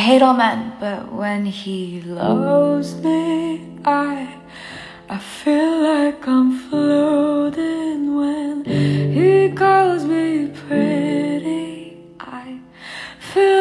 I hate all men, but when he loves me, I I feel like I'm floating when he calls me pretty. I feel